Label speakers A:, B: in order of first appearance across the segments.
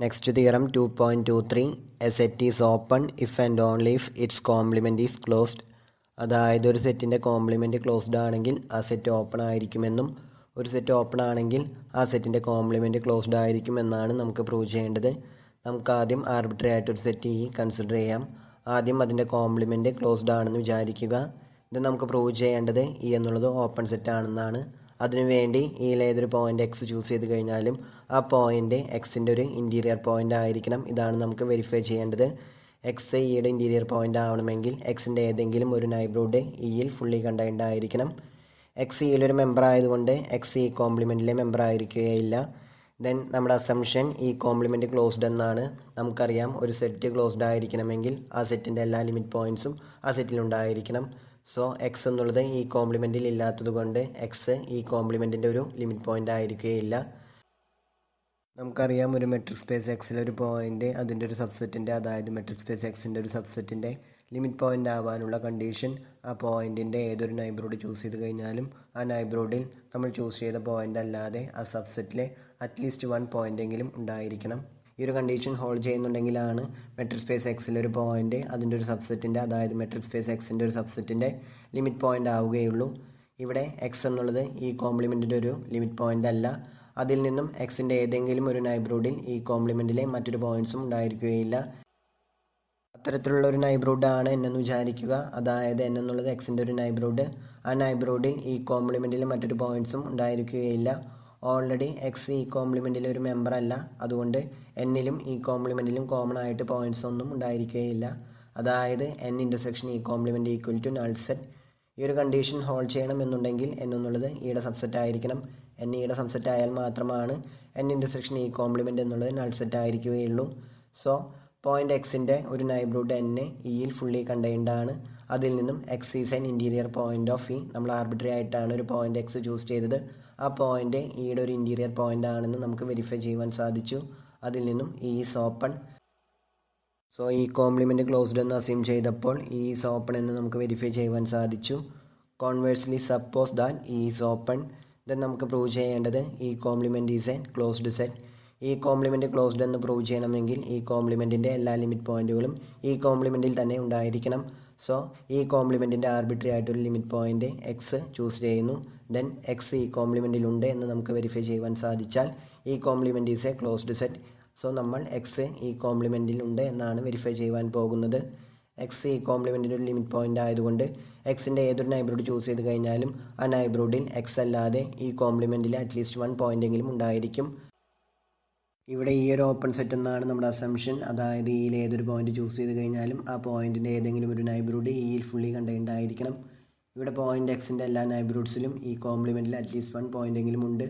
A: Next theorem two point two three a set is open if and only if its complement is closed അതായത് ഒരു സെറ്റിന്റെ complement closed ആണെങ്കിൽ ആ set open ആയിരിക്കുമെന്നും ഒരു set open ആണെങ്കിൽ ആ സെറ്റിന്റെ കോംപ്ലിമെന്റ് ക്ലോസ്ഡ് ആയിരിക്കുമെന്നാണ് നമുക്ക് പ്രൂവ് ചെയ്യേണ്ടത്. നമുക്ക് ആദ്യം ആർബിട്രറി ആയിട്ട് ഒരു സെറ്റ് ഇ കൺസിഡർ ചെയ്യാം. ആദ്യം അതിന്റെ കോംപ്ലിമെന്റ് ക്ലോസ്ഡ് ആണെന്ന് വിചാരിക്കുക. ഇത് നമുക്ക് പ്രൂവ് ചെയ്യേണ്ടത് ഇ എന്നുള്ളത് ഓപ്പൺ സെറ്റ് ആണെന്നാണ്. അതിനുവേണ്ടി ഏതൊരു പോയിന്റ് എക്സ് ചൂസ് ചെയ്ത് കഴിഞ്ഞാലും ആ പോയിന്റ് എക്സിന്റെ ഒരു ഇന്റീരിയർ പോയിന്റ് ആയിരിക്കണം. ഇതാണ് നമുക്ക് വെരിഫൈ ചെയ്യേണ്ടത്. എക്സ് ഇയുടെ ഇന്റീരിയർ പോയിന്റ് ആവണമെങ്കിൽ എക്സിന്റെ ഏതെങ്കിലും ഒരു നൈബ്രൂഡ് ഇയിൽ ഫുള്ളി കണ്ടൈൻഡ് ആയിരിക്കണം. എക്സ് ഇയിലൊരു മെമ്പർ ആയതുകൊണ്ട് എക്സ് ഇ കോംപ്ലിമെന്റിലെ മെമ്പർ ആയിരിക്കുകയില്ല. ദെൻ നമ്മുടെ അസംഷൻ ഈ കോംപ്ലിമെന്റ് ക്ലോസ്ഡ് എന്നാണ്. നമുക്കറിയാം ഒരു സെറ്റ് ക്ലോസ്ഡ് ആയിരിക്കണമെങ്കിൽ ആ സെറ്റിന്റെ എല്ലാ ലിമിറ്റ് പോയിൻസും ആ സെറ്റിലുണ്ടായിരിക്കണം സോ എക്സ് എന്നുള്ളത് ഈ കോംപ്ലിമെന്റിൽ ഇല്ലാത്തത് കൊണ്ട് എക്സ് ഈ കോംപ്ലിമെന്റിന്റെ ഒരു ലിമിറ്റ് പോയിന്റ് ആയിരിക്കുകയില്ല നമുക്കറിയാം ഒരു മെട്രിക് സ്പേസ് എക്സിലെ ഒരു പോയിന്റ് അതിന്റെ ഒരു സബ്സെറ്റിന്റെ അതായത് മെട്രിക് സ്പേസ് എക്സിന്റെ ഒരു സബ്സെറ്റിന്റെ ലിമിറ്റ് പോയിന്റ് ആവാനുള്ള കണ്ടീഷൻ ആ പോയിന്റിന്റെ ഏതൊരു നൈബ്രോഡ് ചൂസ് ചെയ്ത് കഴിഞ്ഞാലും ആ നൈബ്രോഡിൽ നമ്മൾ ചൂസ് ചെയ്ത പോയിന്റ് അല്ലാതെ ആ സബ്സെറ്റിലെ അറ്റ്ലീസ്റ്റ് വൺ പോയിന്റെങ്കിലും ഉണ്ടായിരിക്കണം. ഈ ഒരു കണ്ടീഷൻ ഹോൾഡ് ചെയ്യുന്നുണ്ടെങ്കിലാണ് മെട്രിക് സ്പേസ് എക്സിലെ ഒരു പോയിന്റ് അതിന്റെ ഒരു സബ്സെറ്റിന്റെ അതായത് മെട്രിക് സ്പേസ് എക്സിന്റെ ഒരു സബ്സെറ്റിന്റെ ലിമിറ്റ് പോയിന്റ് ആവുകയുള്ളൂ. ഇവിടെ എക്സ് എന്നുള്ളത് ഈ കോംപ്ലിമെന്റിന്റെ ഒരു ലിമിറ്റ് പോയിന്റ് അല്ല. അതിൽ നിന്നും എക്സിന്റെ ഏതെങ്കിലും ഒരു നൈബ്രൂഡിൽ ഈ കോംപ്ലിമെന്റിലെ മറ്റൊരു പോയിന്റ്സും ഉണ്ടായിരിക്കുകയില്ല. അത്തരത്തിലുള്ള ഒരു നൈബ്രൂഡാണ് എന്നെന്ന് വിചാരിക്കുക. അതായത് എന്നുള്ളത് എക്സിന്റെ ഒരു നൈബ്രൂഡ് ആ നൈബ്രൂഡിൽ ഈ കോംപ്ലിമെന്റിലെ മറ്റൊരു പോയിന്റ്സും ഉണ്ടായിരിക്കുകയില്ല. ഓൾറെഡി എക്സ് ഈ കോംപ്ലിമെന്റിലെ ഒരു മെമ്പർ അല്ല. അതുകൊണ്ട് എന്നിലും ഈ കോംപ്ലിമെന്റിലും കോമൺ ആയിട്ട് പോയിന്റ്സ് ഒന്നും ഉണ്ടായിരിക്കുകയില്ല അതായത് N intersection E complement equal to null set ഈ ഒരു കണ്ടീഷൻ ഹോൾഡ് ചെയ്യണം എന്നുണ്ടെങ്കിൽ എൻ എന്നുള്ളത് ഈയുടെ സബ്സെറ്റ് ആയിരിക്കണം. എൻ ഈയുടെ സബ്സെറ്റ് ആയാൽ മാത്രമാണ് എൻ ഇന്റർസെക്ഷൻ ഈ കോംപ്ലിമെന്റ് എന്നുള്ളത് നൾ സെറ്റ് ആയിരിക്കുകയുള്ളൂ. സോ പോയിന്റ് എക്സിന്റെ ഒരു നൈബ്രൂഡ് എന്നെ ഇയിൽ ഫുള്ളി കണ്ടെയ്ൻഡ് ആണ്. അതിൽ നിന്നും x is an interior point of E നമ്മൾ ആർബിട്രറി ആയിട്ടാണ് ഒരു പോയിന്റ് എക്സ് ചൂസ് ചെയ്തത്. ആ പോയിന്റ് ഈയുടെ ഒരു ഇന്റീരിയർ പോയിന്റ് ആണെന്ന് നമുക്ക് വെരിഫൈ ചെയ്യുവാൻ സാധിച്ചു. അതിൽ നിന്നും E is open so E complement closed എന്ന് അസ്യൂം ചെയ്തപ്പോൾ ഈ ഈസ് ഓപ്പൺ എന്ന് നമുക്ക് വെരിഫൈ ചെയ്യുവാൻ സാധിച്ചു. Conversely suppose that E is open then നമുക്ക് പ്രൂവ് ചെയ്യേണ്ടത് E complement is a closed set E complement closed എന്ന് പ്രൂവ് ചെയ്യണമെങ്കിൽ ഈ കോംപ്ലിമെന്റിന്റെ എല്ലാ ലിമിറ്റ് പോയിന്റുകളും ഈ കോംപ്ലിമെന്റിൽ തന്നെ ഉണ്ടായിരിക്കണം. സോ ഈ കോംപ്ലിമെന്റിന്റെ ആർബിട്രറി ആയിട്ടൊരു ലിമിറ്റ് പോയിന്റ് എക്സ് ചൂസ് ചെയ്യുന്നു. ദെൻ എക്സ് ഈ കോംപ്ലിമെന്റിലുണ്ട് എന്ന് നമുക്ക് വെരിഫൈ ചെയ്യുവാൻ സാധിച്ചാൽ E complement is a closed set so നമ്മൾ എക്സ് ഈ കോംപ്ലിമെന്റിലുണ്ട് എന്നാണ് വെരിഫൈ ചെയ്യുവാൻ പോകുന്നത്. എക്സ് ഈ കോംപ്ലിമെന്റിന്റെ ഒരു ലിമിറ്റ് പോയിന്റ് ആയതുകൊണ്ട് എക്സിന്റെ ഏതൊരു നൈബ്രോഡ് ചൂസ് ചെയ്ത് കഴിഞ്ഞാലും ആ നൈബ്രോഡിൽ എക്സ് അല്ലാതെ ഈ കോംപ്ലിമെന്റിൽ അറ്റ്ലീസ്റ്റ് വൺ പോയിന്റെങ്കിലും ഉണ്ടായിരിക്കും. ഇവിടെ ഈ ഒരു ഓപ്പൺ സെറ്റ് എന്നാണ് നമ്മുടെ അസംഷൻ അതായത് ഈയിൽ ഏതൊരു പോയിന്റ് ചൂസ് ചെയ്ത് കഴിഞ്ഞാലും ആ പോയിന്റിന്റെ ഏതെങ്കിലും ഒരു നൈബ്രൂഡ് ഈയിൽ ഫുള്ളി കണ്ടെയ്ൻഡ് ആയിരിക്കണം. ഇവിടെ പോയിന്റ് എക്സിന്റെ എല്ലാ നൈബ്രൂഡ്സിലും ഈ കോംപ്ലിമെന്റിൽ അറ്റ്ലീസ്റ്റ് വൺ പോയിന്റെങ്കിലും ഉണ്ട്.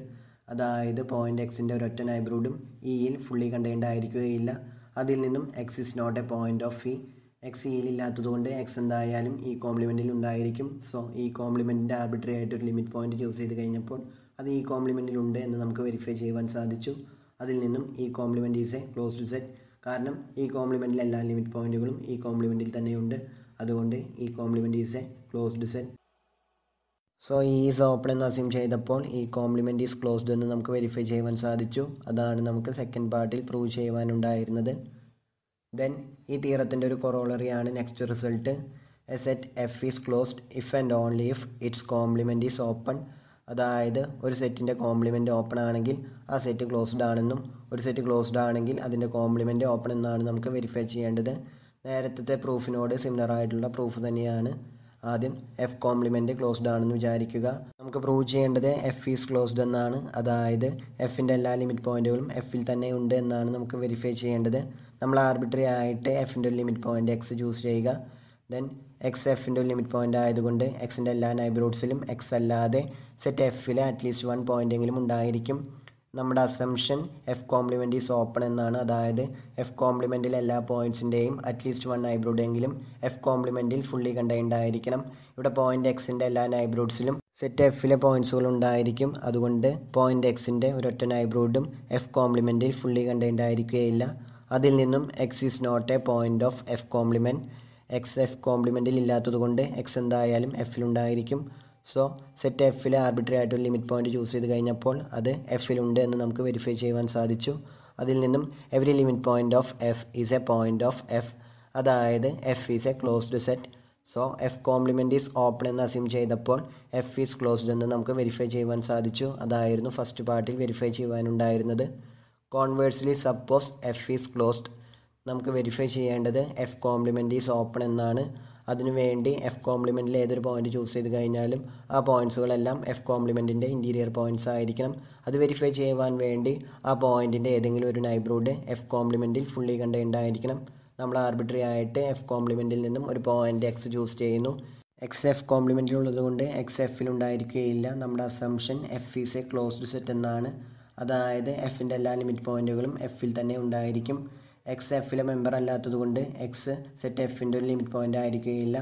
A: അതായത് പോയിന്റ് എക്സിന്റെ ഒരൊറ്റ നൈബ്രൂഡും ഈയിൽ ഫുള്ളി കണ്ടെയ്ൻഡ് ആയിരിക്കുകയില്ല. അതിൽ നിന്നും x is not a point of E x ഇയിൽ ഇല്ലാത്തതുകൊണ്ട് എക്സ് എന്തായാലും ഈ കോംപ്ലിമെന്റിൽ ഉണ്ടായിരിക്കും. സോ ഈ കോംപ്ലിമെന്റിന്റെ ആർബിട്രറി ആയിട്ടൊരു ലിമിറ്റ് പോയിന്റ് ചൂസ് ചെയ്ത് കഴിഞ്ഞപ്പോൾ അത് ഈ കോംപ്ലിമെന്റിൽ ഉണ്ട് എന്ന് നമുക്ക് വെരിഫൈ ചെയ്യുവാൻ സാധിച്ചു. അതിൽ നിന്നും E complement is a closed set കാരണം ഈ കോംപ്ലിമെന്റിലെ എല്ലാ ലിമിറ്റ് പോയിന്റുകളും ഈ കോംപ്ലിമെന്റിൽ തന്നെയുണ്ട്. അതുകൊണ്ട് E complement is a closed set so E is open എന്ന് അസ്യൂം ചെയ്തപ്പോൾ ഈ കോംപ്ലിമെന്റ് ഈസ് ക്ലോസ്ഡ് എന്ന് നമുക്ക് വെരിഫൈ ചെയ്യുവാൻ സാധിച്ചു. അതാണ് നമുക്ക് സെക്കൻഡ് പാർട്ടിൽ പ്രൂവ് ചെയ്യുവാനുണ്ടായിരുന്നത്. ദെൻ ഈ തീറത്തിന്റെ ഒരു കൊറോളറിയാണ് next result a set F is closed if and only if its complement is open അതായത് ഒരു സെറ്റിന്റെ കോംപ്ലിമെന്റ് ഓപ്പൺ ആണെങ്കിൽ ആ സെറ്റ് ക്ലോസ്ഡ് ആണെന്നും ഒരു സെറ്റ് ക്ലോസ്ഡ് ആണെങ്കിൽ അതിന്റെ കോംപ്ലിമെന്റ് ഓപ്പൺ എന്നാണ് നമുക്ക് വെരിഫൈ ചെയ്യേണ്ടത്. നേരത്തെ പ്രൂഫിനോട് സിമിലർ ആയിട്ടുള്ള പ്രൂഫ് തന്നെയാണ് ആദ്യം എഫ് കോംപ്ലിമെന്റ് ക്ലോസ്ഡ് ആണെന്ന് വിചാരിക്കുക. നമുക്ക് പ്രൂവ് ചെയ്യേണ്ടത് എഫ് ഈസ് ക്ലോസ്ഡ് എന്നാണ്. അതായത് എഫിന്റെ എല്ലാ ലിമിറ്റ് പോയിന്റുകളും എഫിൽ തന്നെ ഉണ്ട് എന്നാണ് നമുക്ക് വെരിഫൈ ചെയ്യേണ്ടത്. നമ്മൾ ആർബിട്രറി ആയിട്ട് എഫിന്റെ ഒരു ലിമിറ്റ് പോയിന്റ് എക്സ് ചൂസ് ചെയ്യുക. ദെൻ എക്സ് എഫിന്റെ ഒരു ലിമിറ്റ് പോയിന്റ് ആയതുകൊണ്ട് എക്സിന്റെ എല്ലാ നൈബ്രോഡ്സിലും എക്സ് അല്ലാതെ സെറ്റ് എഫിൽ അറ്റ്ലീസ്റ്റ് വൺ പോയിന്റെങ്കിലും ഉണ്ടായിരിക്കും. നമ്മുടെ assumption F complement is open എന്നാണ്. അതായത് എഫ് കോംപ്ലിമെന്റിൽ എല്ലാ പോയിന്റ്സിന്റെയും അറ്റ്ലീസ്റ്റ് വൺ നൈബ്രോഡെങ്കിലും എഫ് കോംപ്ലിമെന്റിൽ ഫുള്ളി കണ്ടെയ്ൻഡ് ആയിരിക്കണം. ഇവിടെ പോയിന്റ് എക്സിന്റെ എല്ലാ നൈബ്രോഡ്സിലും സെറ്റ് എഫിലെ പോയിന്റ്സുകൾ ഉണ്ടായിരിക്കും. അതുകൊണ്ട് പോയിന്റ് എക്സിന്റെ ഒരൊറ്റ നൈബ്രോഡും എഫ് കോംപ്ലിമെന്റിൽ ഫുള്ളി കണ്ടെയ്ൻഡ് ആയിരിക്കുകയില്ല. അതിൽ നിന്നും x is not a point of F complement x F കോംപ്ലിമെന്റിൽ ഇല്ലാത്തതുകൊണ്ട് എക്സ് എന്തായാലും എഫിലുണ്ടായിരിക്കും സോ സെറ്റ് എഫിൽ ആർബിട്രറി ആയിട്ടൊരു ലിമിറ്റ് പോയിന്റ് ചൂസ് ചെയ്ത് കഴിഞ്ഞപ്പോൾ അത് എഫിലുണ്ട് എന്ന് നമുക്ക് വെരിഫൈ ചെയ്യുവാൻ സാധിച്ചു. അതിൽ നിന്നും every limit point of F is a point of F അതായത് F is a closed set so F complement is open എന്ന് അസ്യൂം ചെയ്തപ്പോൾ എഫ് ഈസ് ക്ലോസ്ഡ് എന്ന് നമുക്ക് വെരിഫൈ ചെയ്യുവാൻ സാധിച്ചു. അതായിരുന്നു ഫസ്റ്റ് പാർട്ടിൽ verify ചെയ്യുവാനുണ്ടായിരുന്നത്. Conversely suppose F is closed നമുക്ക് വെരിഫൈ ചെയ്യേണ്ടത് എഫ് കോംപ്ലിമെന്റ് ഈസ് ഓപ്പൺ എന്നാണ്. അതിനുവേണ്ടി എഫ് കോംപ്ലിമെന്റിൽ ഏതൊരു പോയിന്റ് ചൂസ് ചെയ്ത് കഴിഞ്ഞാലും ആ പോയിന്റ്സുകളെല്ലാം എഫ് കോംപ്ലിമെന്റിന്റെ ഇന്റീരിയർ പോയിന്റ്സ് ആയിരിക്കണം. അത് വെരിഫൈ ചെയ്യുവാൻ വേണ്ടി ആ പോയിന്റിന്റെ ഏതെങ്കിലും ഒരു നൈബ്രൂഡ് എഫ് കോംപ്ലിമെന്റിൽ ഫുള്ളി കണ്ടുണ്ടായിരിക്കണം നമ്മൾ ആർബിട്രറി ആയിട്ട് എഫ് കോംപ്ലിമെന്റിൽ നിന്നും ഒരു പോയിന്റ് എക്സ് ചൂസ് ചെയ്യുന്നു. എക്സ് എഫ് കോംപ്ലിമെന്റിലുള്ളത് കൊണ്ട് എക്സ് എഫിൽ ഉണ്ടായിരിക്കുകയില്ല. നമ്മുടെ assumption F is a closed set എന്നാണ്. അതായത് എഫിന്റെ എല്ലാ ലിമിറ്റ് പോയിന്റുകളും എഫിൽ തന്നെ ഉണ്ടായിരിക്കും. എക്സ് എഫിലെ മെമ്പർ അല്ലാത്തതുകൊണ്ട് എക്സ് സെറ്റ് എഫിന്റെ ഒരു ലിമിറ്റ് പോയിന്റ് ആയിരിക്കുകയില്ല.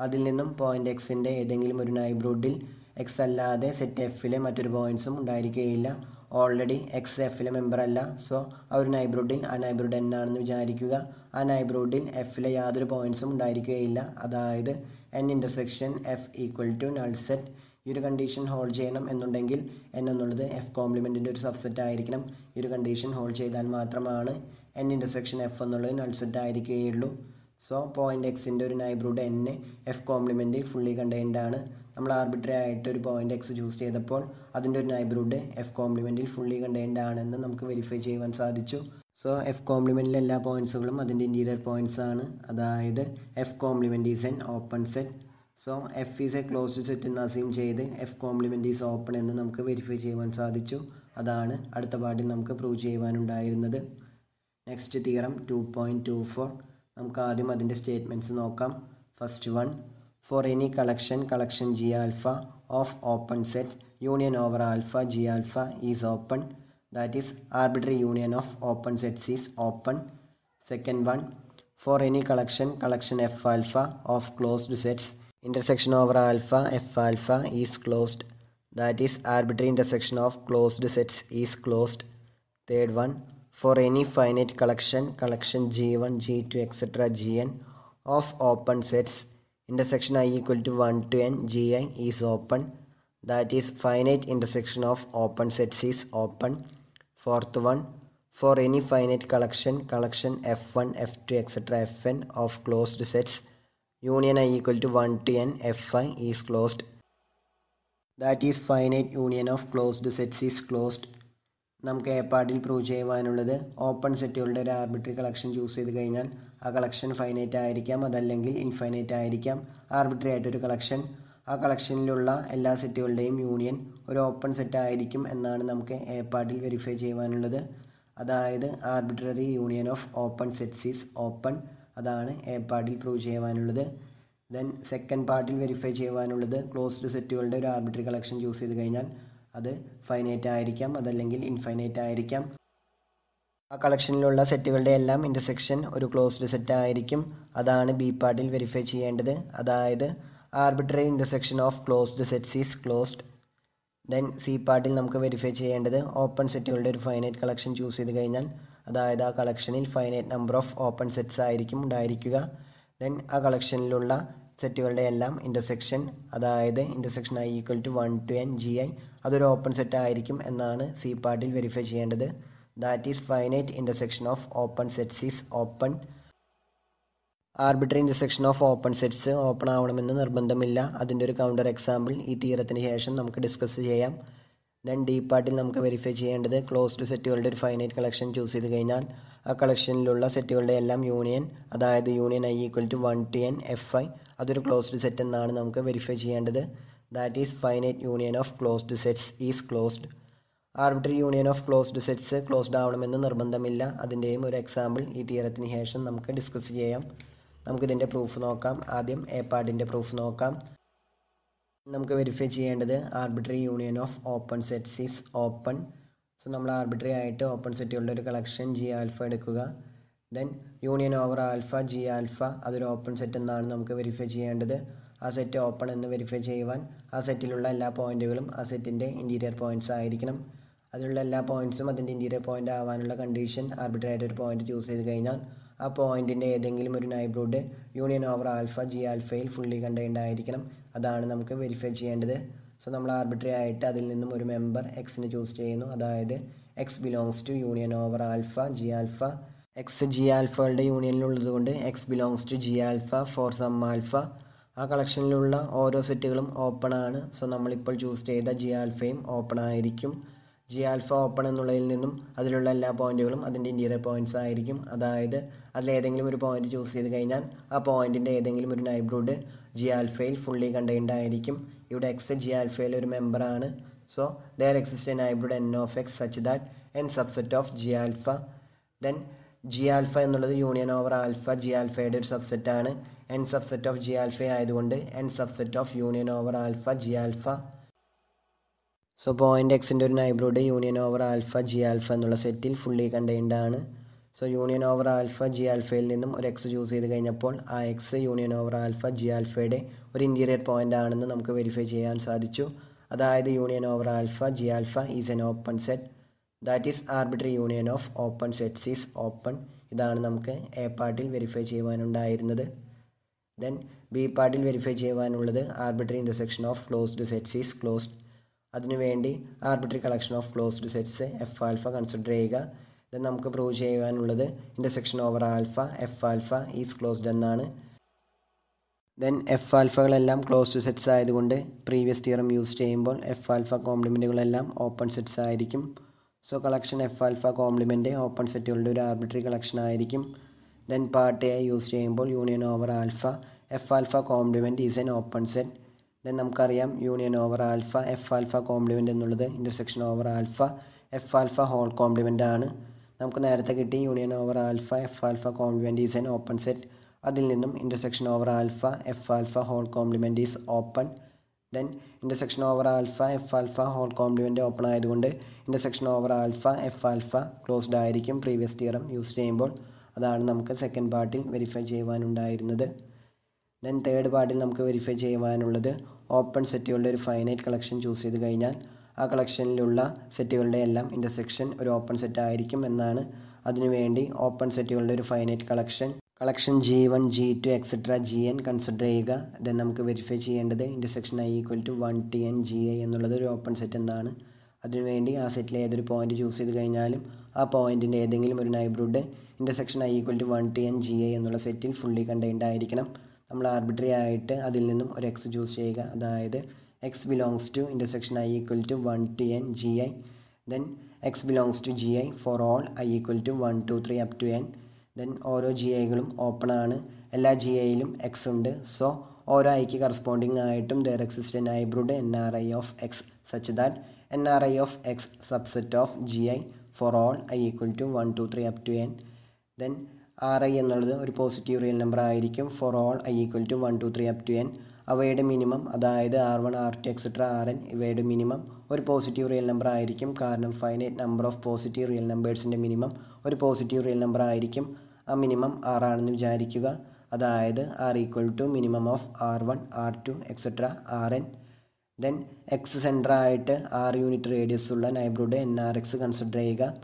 A: അതിൽ നിന്നും പോയിന്റ് എക്സിന്റെ ഏതെങ്കിലും ഒരു നൈബ്രൂഡിൽ എക്സ് അല്ലാതെ സെറ്റ് എഫിലെ മറ്റൊരു പോയിന്റ്സും ഉണ്ടായിരിക്കുകയില്ല. ഓൾറെഡി എക്സ് എഫിലെ മെമ്പർ അല്ല. സോ ആ ഒരു നൈബ്രൂഡിൽ ആ നൈബ്രൂഡ് എന്നാണെന്ന് വിചാരിക്കുക. ആ നൈബ്രൂഡിൽ എഫിലെ യാതൊരു പോയിന്റ്സും ഉണ്ടായിരിക്കുകയില്ല. അതായത് N intersection F equal to null set ഈ ഒരു കണ്ടീഷൻ ഹോൾഡ് ചെയ്യണം എന്നുണ്ടെങ്കിൽ എൻ എന്നുള്ളത് എഫ് കോംപ്ലിമെന്റിന്റെ ഒരു സബ്സെറ്റ് ആയിരിക്കണം. ഈ ഒരു കണ്ടീഷൻ ഹോൾഡ് ചെയ്താൽ മാത്രമാണ് എൻ ഇന്റർസെക്ഷൻ എഫ് എന്നുള്ളത് നൾ സെറ്റ് ആയിരിക്കുകയുള്ളൂ സോ പോയിന്റ് എക്സിന്റെ ഒരു neighbourhood N F complement fully contained ആണ്. നമ്മൾ ആർബിട്രറി ആയിട്ട് ഒരു പോയിന്റ് എക്സ് ചൂസ് ചെയ്തപ്പോൾ അതിന്റെ ഒരു നൈബ്രൂഡ് എഫ് കോംപ്ലിമെന്റിൽ ഫുള്ളി കണ്ടെയ്ൻഡ് ആണെന്ന് നമുക്ക് വെരിഫൈ ചെയ്യുവാൻ സാധിച്ചു. സോ എഫ് കോംപ്ലിമെന്റിലെ എല്ലാ പോയിന്റ്സുകളും അതിന്റെ ഇന്റീരിയർ പോയിന്റ്സ് ആണ്. അതായത് F complement is an open set so F is a closed set എന്ന് അസ്യൂം ചെയ്ത് എഫ് കോംപ്ലിമെന്റ് ഈസ് ഓപ്പൺ എന്ന് നമുക്ക് വെരിഫൈ ചെയ്യുവാൻ സാധിച്ചു. അതാണ് അടുത്ത പാട്ടിൽ നമുക്ക് prove ചെയ്യുവാനുണ്ടായിരുന്നത്. Next theorem two point two four നമുക്ക് ആദ്യം അതിന്റെ സ്റ്റേറ്റ്മെന്റ്സ് നോക്കാം. First one for any collection collection G alpha of open set union over alpha G alpha is open that is arbitrary union of open sets is open second one for any collection collection F alpha of closed sets intersection over alpha F alpha is closed that is arbitrary intersection of closed sets is closed third one for any finite collection collection g1 g2 etc gn of open sets. Intersection i equal to 1 to n gi is open. That is finite intersection of open sets is open. Fourth one for any finite collection collection f1 f2 etc fn of closed sets union i equal to 1 to n fi is closed. That is finite union of closed sets is closed നമുക്ക് A പാർട്ടിൽ prove ചെയ്യുവാനുള്ളത് open സെറ്റുകളുടെ ഒരു arbitrary collection choose ചെയ്ത് കഴിഞ്ഞാൽ ആ collection finite ആയിരിക്കാം അതല്ലെങ്കിൽ ഇൻഫൈനൈറ്റ് ആയിരിക്കാം. ആർബിട്രറി ആയിട്ടൊരു കളക്ഷൻ ആ കളക്ഷനിലുള്ള എല്ലാ സെറ്റുകളുടെയും യൂണിയൻ ഒരു ഓപ്പൺ സെറ്റ് ആയിരിക്കും എന്നാണ് നമുക്ക് എ പാർട്ടിൽ വെരിഫൈ ചെയ്യുവാനുള്ളത്. അതായത് arbitrary union of open sets is open അതാണ് എ പാർട്ടിൽ പ്രൂവ് ചെയ്യുവാനുള്ളത്. ദെൻ സെക്കൻഡ് പാർട്ടിൽ വെരിഫൈ ചെയ്യുവാനുള്ളത് ക്ലോസ്ഡ് സെറ്റുകളുടെ ഒരു ആർബിട്രറി കളക്ഷൻ ചൂസ് ചെയ്ത് കഴിഞ്ഞാൽ അത് ഫൈനൈറ്റ് ആയിരിക്കാം അതല്ലെങ്കിൽ ഇൻഫൈനൈറ്റ് ആയിരിക്കാം. ആ കളക്ഷനിലുള്ള സെറ്റുകളുടെ എല്ലാം ഇന്റർസെക്ഷൻ ഒരു ക്ലോസ്ഡ് സെറ്റ് ആയിരിക്കും. അതാണ് ബി പാർട്ടിൽ വെരിഫൈ ചെയ്യേണ്ടത്. അതായത് arbitrary intersection of closed sets is closed then C പാർട്ടിൽ നമുക്ക് വെരിഫൈ ചെയ്യേണ്ടത് ഓപ്പൺ സെറ്റുകളുടെ ഒരു ഫൈനൈറ്റ് കളക്ഷൻ ചൂസ് ചെയ്ത് കഴിഞ്ഞാൽ അതായത് ആ കളക്ഷനിൽ finite number of open sets ആയിരിക്കും ഉണ്ടായിരിക്കുക. ദെൻ ആ കളക്ഷനിലുള്ള സെറ്റുകളുടെ എല്ലാം ഇന്റർസെക്ഷൻ അതായത് intersection i equal to one to n G i അതൊരു ഓപ്പൺ സെറ്റ് ആയിരിക്കും എന്നാണ് സി പാർട്ടിൽ വെരിഫൈ ചെയ്യേണ്ടത്. That is finite intersection of open sets is open arbitrary intersection of open sets open ആവണമെന്ന് നിർബന്ധമില്ല. അതിന്റെ ഒരു കൗണ്ടർ എക്സാമ്പിൾ ഈ തീരത്തിന് ശേഷം നമുക്ക് ഡിസ്കസ് ചെയ്യാം. ദെൻ ഡി പാർട്ടിൽ നമുക്ക് വെരിഫൈ ചെയ്യേണ്ടത് ക്ലോസ്ഡ് സെറ്റുകളുടെ ഒരു ഫൈനൈറ്റ് കളക്ഷൻ ചൂസ് ചെയ്ത് കഴിഞ്ഞാൽ ആ കളക്ഷനിലുള്ള സെറ്റുകളുടെ എല്ലാം യൂണിയൻ അതായത് union i equal to one to n F i അതൊരു ക്ലോസ്ഡ് സെറ്റ് എന്നാണ് നമുക്ക് വെരിഫൈ ചെയ്യേണ്ടത്. That is finite union of closed sets is closed arbitrary union of closed sets closed ആവണമെന്ന് നിർബന്ധമില്ല. അതിന്റെയും ഒരു എക്സാമ്പിൾ ഈ തീരത്തിന് ശേഷം നമുക്ക് ഡിസ്കസ് ചെയ്യാം. നമുക്കിതിന്റെ പ്രൂഫ് നോക്കാം. ആദ്യം എ പാർട്ടിന്റെ പ്രൂഫ് നോക്കാം. നമുക്ക് വെരിഫൈ ചെയ്യേണ്ടത് arbitrary union of open sets is open so നമ്മൾ ആർബിട്രറി ആയിട്ട് ഓപ്പൺ സെറ്റുകളുടെ ഒരു കളക്ഷൻ ജി ആൽഫ എടുക്കുക. Then union over alpha G alpha അതൊരു ഓപ്പൺ സെറ്റ് എന്നാണ് നമുക്ക് വെരിഫൈ ചെയ്യേണ്ടത്. ആ സെറ്റ് ഓപ്പൺ എന്ന് വെരിഫൈ ചെയ്യുവാൻ ആ സെറ്റിലുള്ള എല്ലാ പോയിന്റുകളും ആ സെറ്റിന്റെ ഇന്റീരിയർ പോയിന്റ്സ് ആയിരിക്കണം. അതിലുള്ള എല്ലാ പോയിന്റ്സും അതിന്റെ ഇന്റീരിയർ പോയിന്റ് ആവാനുള്ള കണ്ടീഷൻ ആർബിട്രറി ആയിട്ട് ഒരു പോയിന്റ് ചൂസ് ചെയ്ത് കഴിഞ്ഞാൽ ആ പോയിന്റിന്റെ ഏതെങ്കിലും ഒരു neighbourhood union over alpha G ആൽഫയിൽ fully contained ആയിരിക്കണം. അതാണ് നമുക്ക് വെരിഫൈ ചെയ്യേണ്ടത്. സോ നമ്മൾ ആർബിട്രറി ആയിട്ട് അതിൽ നിന്നും ഒരു മെമ്പർ എക്സിന് ചൂസ് ചെയ്യുന്നു. അതായത് X belongs to union over alpha G alpha X G ആൽഫകളുടെ യൂണിയനിലുള്ളത് കൊണ്ട് X belongs to G alpha for some alpha ആ കളക്ഷനിലുള്ള ഓരോ സെറ്റുകളും ഓപ്പൺ ആണ് സോ നമ്മളിപ്പോൾ ചൂസ് ചെയ്ത ജി ആൽഫയും ഓപ്പൺ ആയിരിക്കും ജി ആൽഫ ഓപ്പൺ എന്നുള്ളതിൽ നിന്നും അതിലുള്ള എല്ലാ പോയിന്റുകളും അതിന്റെ ഇന്റീരിയർ പോയിന്റ്സ് ആയിരിക്കും. അതായത് അതിലേതെങ്കിലും ഒരു പോയിന്റ് ചൂസ് ചെയ്ത് കഴിഞ്ഞാൽ ആ പോയിന്റിന്റെ ഏതെങ്കിലും ഒരു നൈബ്രൂഡ് ജി ആൽഫയിൽ ഫുള്ളി കണ്ടെയ്ൻഡ് ആയിരിക്കും. ഇവിടെ എക്സ് ജി ആൽഫയിലെ ഒരു മെമ്പറാണ് so there exist a neighbourhood N of X such that N subset of G alpha then G alpha എന്നുള്ളത് യൂണിയൻ ഓവർ ആൽഫ ജി ആൽഫയുടെ ഒരു സബ്സെറ്റാണ് N subset of G alpha ആയതുകൊണ്ട് N subset of union over alpha G alpha so point എക്സിന്റെ ഒരു neighbourhood union over alpha G alpha എന്നുള്ള സെറ്റിൽ fully contained ആണ്. So union over alpha G ആൽഫയിൽ നിന്നും ഒരു എക്സ് ചൂസ് ചെയ്ത് കഴിഞ്ഞപ്പോൾ ആ X union over alpha G ആൽഫയുടെ ഒരു ഇന്റീരിയർ പോയിന്റ് ആണെന്ന് നമുക്ക് വെരിഫൈ ചെയ്യാൻ സാധിച്ചു. അതായത് union over alpha G alpha is an open set that is arbitrary union of open sets is open ഇതാണ് നമുക്ക് എ പാർട്ടിൽ വെരിഫൈ ചെയ്യുവാനുണ്ടായിരുന്നത്. ദെൻ ബി പാർട്ടിൽ verify ചെയ്യുവാനുള്ളത് arbitrary intersection of closed sets is closed അതിനുവേണ്ടി arbitrary collection of closed sets F alpha consider ചെയ്യുക. Then നമുക്ക് prove ചെയ്യുവാനുള്ളത് intersection over alpha F alpha is closed എന്നാണ്. Then F ആൽഫകളെല്ലാം closed sets ആയതുകൊണ്ട് previous theorem use ചെയ്യുമ്പോൾ F alpha കോംപ്ലിമെന്റുകളെല്ലാം open sets ആയിരിക്കും. So collection F alpha complement open സെറ്റുകളുടെ ഒരു arbitrary collection ആയിരിക്കും. ദെൻ പാർട്ട് എ യൂസ് ചെയ്യുമ്പോൾ union over alpha F alpha complement is an open set then നമുക്കറിയാം union over alpha F alpha complement എന്നുള്ളത് intersection over alpha F alpha whole complement ആണ്. നമുക്ക് നേരത്തെ കിട്ടി union over alpha F alpha complement is an open set അതിൽ നിന്നും intersection over alpha F alpha whole complement is open then intersection over alpha F alpha whole complement open ആയതുകൊണ്ട് intersection over alpha F alpha closed ആയിരിക്കും previous theorem use ചെയ്യുമ്പോൾ. അതാണ് നമുക്ക് second പാർട്ടിൽ verify ചെയ്യുവാനുണ്ടായിരുന്നത്. Then third പാർട്ടിൽ നമുക്ക് verify ചെയ്യുവാനുള്ളത് open സെറ്റുകളുടെ ഒരു ഫൈനൈറ്റ് കളക്ഷൻ ചൂസ് ചെയ്ത് കഴിഞ്ഞാൽ ആ കളക്ഷനിലുള്ള സെറ്റുകളുടെ എല്ലാം ഇന്റർസെക്ഷൻ ഒരു ഓപ്പൺ സെറ്റ് ആയിരിക്കും എന്നാണ്. അതിനുവേണ്ടി ഓപ്പൺ സെറ്റുകളുടെ ഒരു finite collection collection G one G two etcetera G N consider ചെയ്യുക. ദെൻ നമുക്ക് വെരിഫൈ ചെയ്യേണ്ടത് intersection I equal to one to N G I എന്നുള്ളത് ഒരു ഓപ്പൺ സെറ്റ് എന്നാണ്. അതിനുവേണ്ടി ആ സെറ്റിലെ ഏതൊരു പോയിന്റ് ചൂസ് ചെയ്ത് കഴിഞ്ഞാലും ആ പോയിന്റിന്റെ ഏതെങ്കിലും ഒരു neighbourhood intersection I equal to one to N G I എന്നുള്ള സെറ്റിൽ ഫുള്ളി കണ്ടെയ്ൻഡ് ആയിരിക്കണം. നമ്മൾ ആർബിട്രറി ആയിട്ട് അതിൽ നിന്നും ഒരു എക്സ് ചൂസ് ചെയ്യുക. അതായത് X belongs to intersection I equal to one to N G I then X belongs to G I for all I equal to one two three up to N then ഓരോ G ഐകളും open ആണ്. എല്ലാ G ഐയിലും X ഉണ്ട്. So ഓരോ ഐക്ക് corresponding ആയിട്ടും there exist neighbourhood N R I of X such that R I of X subset of G I for all I equal to one two three up to N then R I എന്നുള്ളത് ഒരു positive real number ആയിരിക്കും. For all I equal to one two three up to N അവയുടെ minimum അതായത് R one R two etcetera R N ഇവയുടെ minimum ഒരു positive real number ആയിരിക്കും. കാരണം finite number of positive real നമ്പേഴ്സിന്റെ minimum ഒരു positive real number ആയിരിക്കും. ആ minimum R ആണെന്ന് വിചാരിക്കുക. അതായത് R equal to minimum of R one R two etcetera R N then X centre ആയിട്ട് ആറ് യൂണിറ്റ് റേഡിയസ് ഉള്ള neighbourhood N R X consider ചെയ്യുക.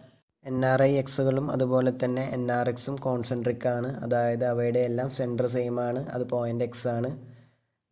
A: എൻ ആർ ഐ എക്സുകളും അതുപോലെ തന്നെ എൻ ആർ എക്സും കോൺസെൻട്രിക് ആണ്. അതായത് അവയുടെ എല്ലാം സെന്റർ സെയിം ആണ്. അത് പോയിന്റ് എക്സ് ആണ്.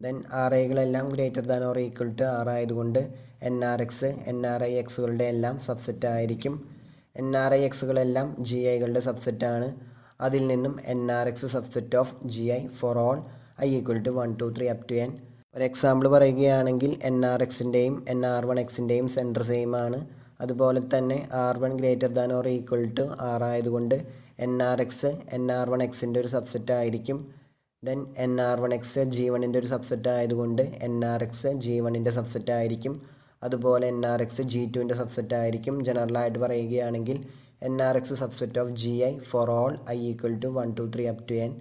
A: Then R ഐകളെല്ലാം greater than or equal to R ആയതുകൊണ്ട് N R X N R I എക്സുകളുടെ എല്ലാം സബ്സെറ്റ് ആയിരിക്കും. എൻ ആർ ഐ എക്സുകളെല്ലാം ജി ഐകളുടെ സബ്സെറ്റ് ആണ്. അതിൽ നിന്നും N R X subset of G I for all I equal to one two three up to N ഒരു example പറയുകയാണെങ്കിൽ N R എക്സിന്റെയും എൻ ആർ വൺ എക്സിന്റെയും സെന്റർ സെയിം ആണ്. അതുപോലെ തന്നെ R one greater than or equal to R ആയതുകൊണ്ട് N R X N R one എക്സിന്റെ ഒരു സബ്സെറ്റ് ആയിരിക്കും. Then N R one X G വണ്ണിന്റെ ഒരു സബ്സെറ്റ് ആയതുകൊണ്ട് എൻ ആർ എക്സ് ജി വണ്ണിന്റെ സബ്സെറ്റ് ആയിരിക്കും. അതുപോലെ എൻ ആർ എക്സ് ജി ടുവിന്റെ സബ്സെറ്റ് ആയിരിക്കും. ജനറലായിട്ട് പറയുകയാണെങ്കിൽ N R X subset of G I for all I equal to one two three up to N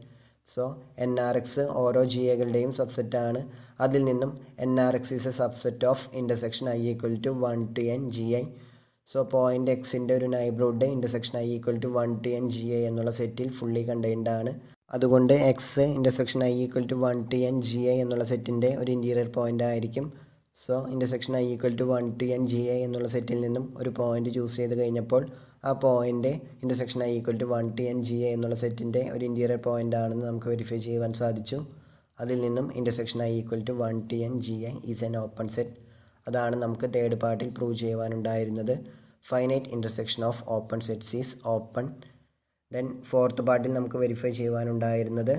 A: so N R X ഓരോ G എകളുടെയും subset ആണ്. അതിൽ നിന്നും N R X is a subset of intersection I equal to one to N G I so point എക്സിന്റെ ഒരു neighbourhood intersection I equal to one to N G I എന്നുള്ള സെറ്റിൽ fully contained ആണ്. അതുകൊണ്ട് X intersection I equal to one to N G I എന്നുള്ള സെറ്റിന്റെ ഒരു interior point ആയിരിക്കും. So intersection I equal to one to N G I എന്നുള്ള സെറ്റിൽ നിന്നും ഒരു പോയിന്റ് ചൂസ് ചെയ്ത് കഴിഞ്ഞപ്പോൾ ആ point intersection I equal to one to N G A എന്നുള്ള സെറ്റിന്റെ ഒരു ഇന്റീരിയർ പോയിന്റ് ആണെന്ന് നമുക്ക് വെരിഫൈ ചെയ്യുവാൻ സാധിച്ചു. അതിൽ നിന്നും intersection I equal to one to N G A is an open set അതാണ് നമുക്ക് തേർഡ് പാർട്ടിൽ prove ചെയ്യുവാനുണ്ടായിരുന്നത്. Finite intersection of open sets is open then fourth പാർട്ടിൽ നമുക്ക് verify ചെയ്യുവാനുണ്ടായിരുന്നത്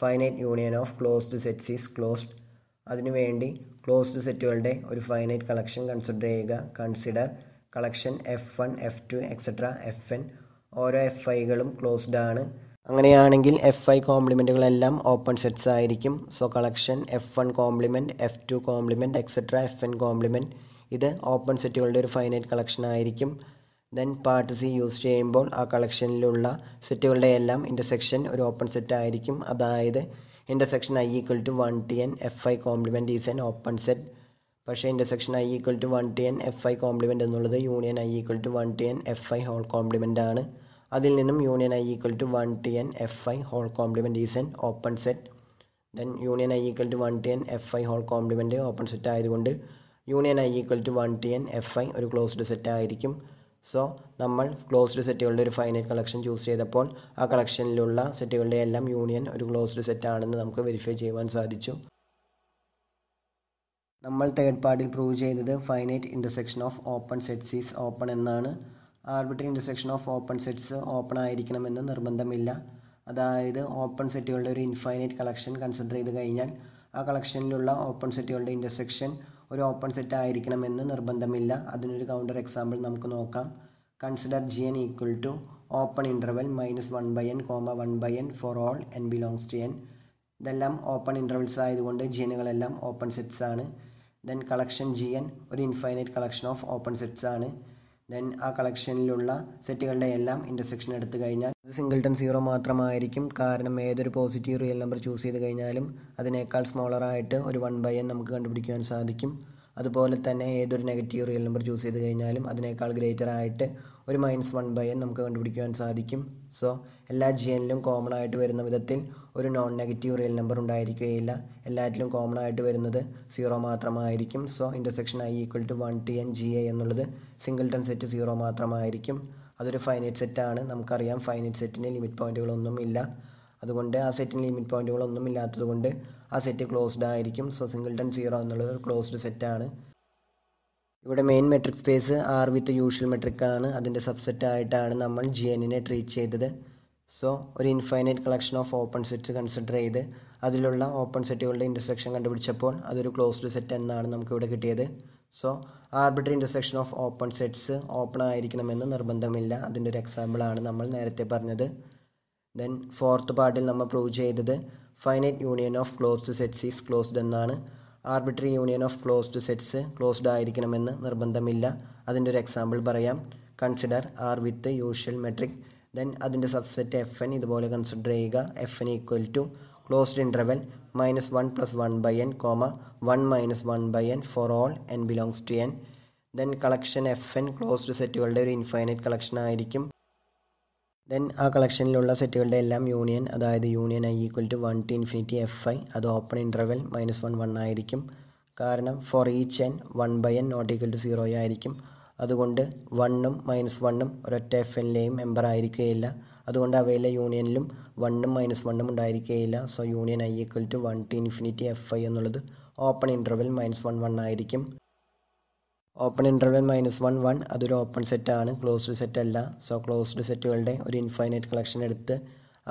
A: finite union of closed sets is closed അതിനുവേണ്ടി closed സെറ്റുകളുടെ ഒരു finite collection consider ചെയ്യുക consider collection F one F two etcetera F N ഓരോ F ഐകളും closed ആണ്. അങ്ങനെയാണെങ്കിൽ എഫ് ഐ കോംപ്ലിമെന്റുകളെല്ലാം ഓപ്പൺ സെറ്റ്സ് ആയിരിക്കും. So collection F one complement F two complement etcetera F N complement ഇത് ഓപ്പൺ സെറ്റുകളുടെ ഒരു ഫൈനൈറ്റ് കളക്ഷൻ ആയിരിക്കും. ദെൻ പാർട്ട് സി യൂസ് ചെയ്യുമ്പോൾ ആ കളക്ഷനിലുള്ള സെറ്റുകളുടെ എല്ലാം ഇന്റർസെക്ഷൻ ഒരു ഓപ്പൺ സെറ്റ് ആയിരിക്കും. അതായത് intersection I equal to one to N F I complement is an open set പക്ഷേ intersection I equal to one to N F I complement എന്നുള്ളത് union I equal to one to N F I whole complement ആണ്. അതിൽ നിന്നും union I equal to one to N F I whole complement is an open set then union I equal to one to N F I whole complement open set ആയതുകൊണ്ട് union I equal to one to N F I ഒരു closed set ആയിരിക്കും. So നമ്മൾ closed സെറ്റുകളുടെ ഒരു finite collection choose ചെയ്തപ്പോൾ ആ കളക്ഷനിലുള്ള സെറ്റുകളുടെ എല്ലാം യൂണിയൻ ഒരു ക്ലോസ്ഡ് സെറ്റ് ആണെന്ന് നമുക്ക് വെരിഫൈ ചെയ്യുവാൻ സാധിച്ചു. നമ്മൾ തേർഡ് പാർട്ടിൽ പ്രൂവ് ചെയ്തത് finite intersection of open sets is open എന്നാണ്. Arbitrary intersection of open sets open ആയിരിക്കണമെന്ന് നിർബന്ധമില്ല. അതായത് ഓപ്പൺ സെറ്റുകളുടെ ഒരു ഇൻഫൈനൈറ്റ് കളക്ഷൻ കൺസിഡർ ചെയ്ത് കഴിഞ്ഞാൽ ആ കളക്ഷനിലുള്ള ഓപ്പൺ സെറ്റുകളുടെ ഇന്റർസെക്ഷൻ ഒരു ഓപ്പൺ സെറ്റ് ആയിരിക്കണമെന്ന് നിർബന്ധമില്ല. അതിനൊരു കൗണ്ടർ എക്സാമ്പിൾ നമുക്ക് നോക്കാം. Consider G N equal to open interval minus one by N comma one by N for all N belongs to N ഇതെല്ലാം ഓപ്പൺ ഇന്റർവെൽസ് ആയതുകൊണ്ട് ജിയനുകളെല്ലാം ഓപ്പൺ സെറ്റ്സ് ആണ്. ദെൻ കളക്ഷൻ ജി എൻ ഒരു infinite collection of open sets ആണ്. Then ആ കളക്ഷനിലുള്ള സെറ്റുകളുടെ എല്ലാം ഇന്റർസെക്ഷൻ എടുത്തു കഴിഞ്ഞാൽ അത് സിംഗിൾട്ടൺ സീറോ മാത്രമായിരിക്കും. കാരണം ഏതൊരു പോസിറ്റീവ് റിയൽ നമ്പർ ചൂസ് ചെയ്ത് കഴിഞ്ഞാലും അതിനേക്കാൾ സ്മോളറായിട്ട് ഒരു വൺ ബൈ എൻ നമുക്ക് കണ്ടുപിടിക്കുവാൻ സാധിക്കും. അതുപോലെ തന്നെ ഏതൊരു നെഗറ്റീവ് റിയൽ നമ്പർ ചൂസ് ചെയ്ത് കഴിഞ്ഞാലും അതിനേക്കാൾ ഗ്രേറ്റർ ആയിട്ട് ഒരു മൈനസ് വൺ ബൈ എൻ നമുക്ക് കണ്ടുപിടിക്കുവാൻ സാധിക്കും. സോ എല്ലാ ജി എനിലും കോമൺ ആയിട്ട് വരുന്ന വിധത്തിൽ ഒരു നോൺ നെഗറ്റീവ് റിയൽ നമ്പർ ഉണ്ടായിരിക്കുകയില്ല. എല്ലാറ്റിലും കോമൺ ആയിട്ട് വരുന്നത് സീറോ മാത്രമായിരിക്കും. So intersection I equal to one to N G A എന്നുള്ളത് സിംഗിൾട്ടൺ സെറ്റ് സീറോ മാത്രമായിരിക്കും. അതൊരു ഫൈനൈറ്റ് സെറ്റാണ് നമുക്കറിയാം ഫൈനൈറ്റ് സെറ്റിന് ലിമിറ്റ് പോയിന്റുകളൊന്നും ഇല്ല. അതുകൊണ്ട് ആ സെറ്റിന് ലിമിറ്റ് പോയിന്റുകളൊന്നും ഇല്ലാത്തത് കൊണ്ട് ആ സെറ്റ് ക്ലോസ്ഡ് ആയിരിക്കും. സോ സിംഗിൾട്ടൺ സീറോ എന്നുള്ളത് ഒരു ക്ലോസ്ഡ് സെറ്റാണ് ഇവിടെ main metric space R with usual metric ആണ്. അതിന്റെ സബ്സെറ്റ് ആയിട്ടാണ് നമ്മൾ ജി എന്നിനെ ട്രീറ്റ് ചെയ്തത്. സോ ഒരു infinite collection of open sets consider ചെയ്ത് അതിലുള്ള ഓപ്പൺ സെറ്റുകളുടെ ഇന്റർസെക്ഷൻ കണ്ടുപിടിച്ചപ്പോൾ അതൊരു ക്ലോസ്ഡ് സെറ്റ് എന്നാണ് നമുക്കിവിടെ കിട്ടിയത്. So arbitrary intersection of open sets open ആയിരിക്കണമെന്ന് നിർബന്ധമില്ല. അതിന്റെ ഒരു എക്സാമ്പിളാണ് നമ്മൾ നേരത്തെ പറഞ്ഞത്. ദെൻ ഫോർത്ത് പാർട്ടിൽ നമ്മൾ പ്രൂവ് ചെയ്തത് finite union of closed sets is closed എന്നാണ്. Arbitrary union of closed sets closed ആയിരിക്കണമെന്ന് നിർബന്ധമില്ല. അതിന്റെ ഒരു എക്സാമ്പിൾ പറയാം. Consider R with usual metric then അതിന്റെ സബ്സെറ്റ് എഫ് എൻ ഇതുപോലെ കൺസിഡർ ചെയ്യുക. F N equal to closed interval minus one plus one by N comma one minus one by N for all N belongs to N then collection F N closed സെറ്റുകളുടെ ഒരു infinite collection ആയിരിക്കും. Then ആ കളക്ഷനിലുള്ള സെറ്റുകളുടെ എല്ലാം union അതായത് union I equal to one to infinity F I അത് open interval minus one one ആയിരിക്കും. കാരണം for each N one by N not equal to zero ആയിരിക്കും. അതുകൊണ്ട് വണ്ണും മൈനസ് വണ്ണും ഒരൊറ്റ എഫ് എന്നിലെയും മെമ്പർ ആയിരിക്കുകയില്ല. അതുകൊണ്ട് അവയിലെ യൂണിയനിലും വണ്ണും മൈനസ് വണ്ണും ഉണ്ടായിരിക്കുകയില്ല. So union I equal to one to infinity F I എന്നുള്ളത് open interval minus one one ആയിരിക്കും. Open interval minus one one അതൊരു ഓപ്പൺ സെറ്റാണ് ക്ലോസ്ഡ് സെറ്റ് അല്ല. സോ ക്ലോസ്ഡ് സെറ്റുകളുടെ ഒരു ഇൻഫൈനൈറ്റ് കളക്ഷൻ എടുത്ത്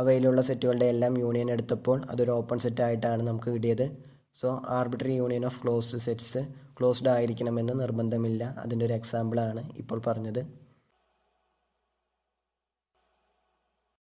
A: അവയിലുള്ള സെറ്റുകളുടെ എല്ലാം യൂണിയൻ എടുത്തപ്പോൾ അതൊരു ഓപ്പൺ സെറ്റ് ആയിട്ടാണ് നമുക്ക് കിട്ടിയത്. So arbitrary union of closed sets closed ആയിരിക്കണമെന്ന് നിർബന്ധമില്ല. അതിന്റെ ഒരു എക്സാമ്പിളാണ് ഇപ്പോൾ പറഞ്ഞത്.